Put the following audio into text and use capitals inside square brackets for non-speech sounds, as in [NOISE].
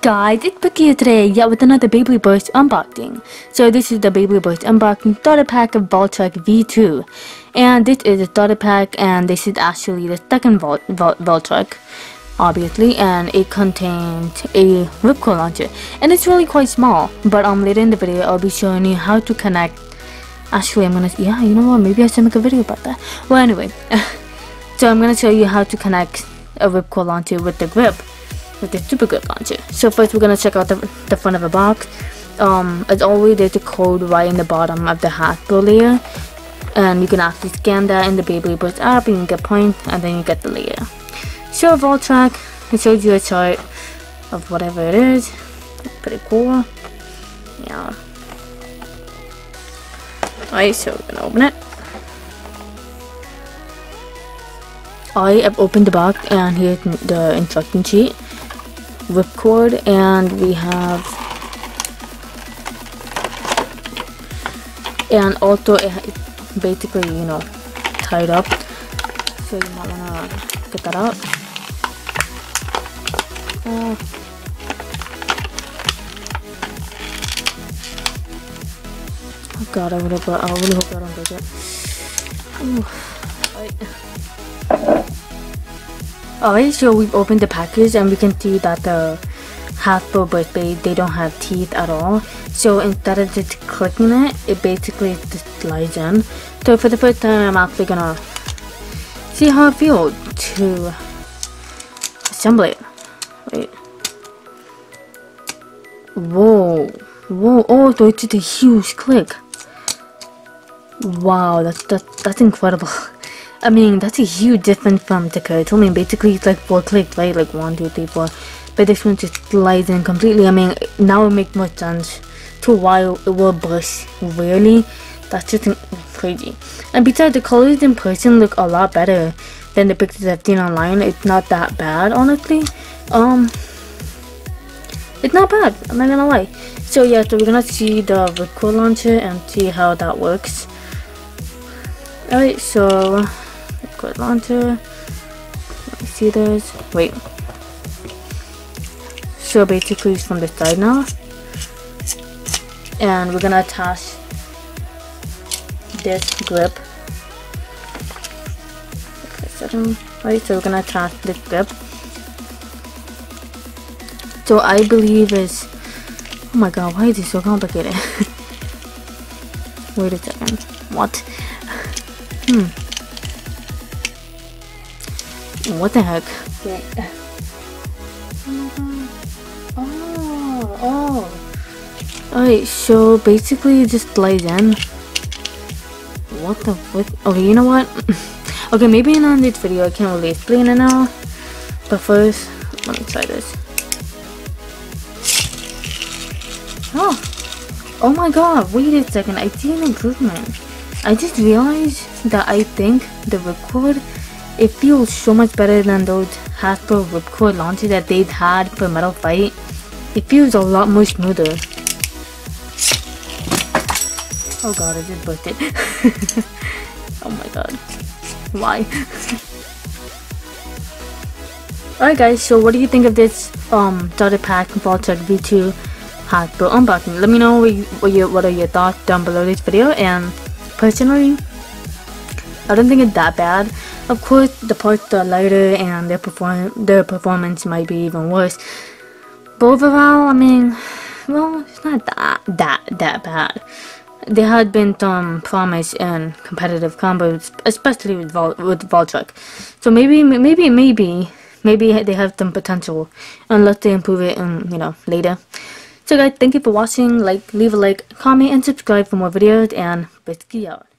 guys, it's here today, yeah, with another Beyblade Burst unboxing. So this is the Beyblade Burst unboxing starter pack of Valtryek V2. And this is the starter pack, and this is actually the second Vol Vol Valtryek, obviously, and it contains a ripcord launcher. And it's really quite small, but um, later in the video, I'll be showing you how to connect. Actually, I'm gonna, yeah, you know what, maybe I should make a video about that. Well, anyway, [LAUGHS] so I'm gonna show you how to connect a ripcord launcher with the grip with the super grip launcher. So first we're gonna check out the, the front of the box. Um, as always, there's a code right in the bottom of the Hasbro layer, and you can actually scan that in the Beyblade Burst app, and you get points, and then you get the layer. So track it shows you a chart of whatever it is. Pretty cool. Yeah. Alright, so we're gonna open it. I have opened the box and here's the instruction sheet ripcord and we have and also it's basically you know tied up. So you might wanna get that out. Uh, oh god I really, I really hope I don't break it Ooh. Alright, so we've opened the package and we can see that the Hasbro birthday they don't have teeth at all. So instead of just clicking it, it basically just slides in. So for the first time, I'm actually gonna see how it feels to assemble it. Wait. Whoa. Whoa. Oh, so it's just a huge click. Wow, that's, that's incredible. [LAUGHS] I mean, that's a huge difference from the code. I mean, basically it's like four clicks, right? Like one, two, three, four. But this one just slides in completely. I mean, now it makes more sense to why it will burst Really? That's just crazy. And besides, the colors in person look a lot better than the pictures I've seen online. It's not that bad, honestly. Um, it's not bad. I'm not gonna lie. So yeah, so we're gonna see the ripcord launcher and see how that works. Alright, so Quick launcher. Let me see this. Wait. So basically it's from the side now. And we're gonna attach this grip. Right, so we're gonna attach this grip. So I believe is oh my god, why is it so complicated? [LAUGHS] Wait a second. What? [LAUGHS] Hmm. What the heck? Oh, oh. Alright, so basically it just lays in. What the what? Okay, you know what? [LAUGHS] okay, maybe in this video I can't really explain it now. But first, let me try this. Oh! Oh my god, wait a second, I see an improvement. I just realized that I think the ripcord it feels so much better than those Hasbro ripcord launches that they've had for Metal Fight. It feels a lot more smoother. Oh god, I just it [LAUGHS] oh my god. Why? [LAUGHS] Alright guys, so what do you think of this um starter pack Valtryek V2 Hasbro unboxing? Let me know what, you, what, what are your thoughts down below this video and personally, I don't think it's that bad. Of course, the parts are lighter and their perform their performance might be even worse. But overall, I mean, well, it's not that that that bad. There had been some promise in competitive combos, especially with Vol with Valtryek. So maybe, maybe, maybe, maybe they have some potential, unless they improve it, in, you know, later. So guys, thank you for watching. Like, leave a like, comment, and subscribe for more videos. And biscuit.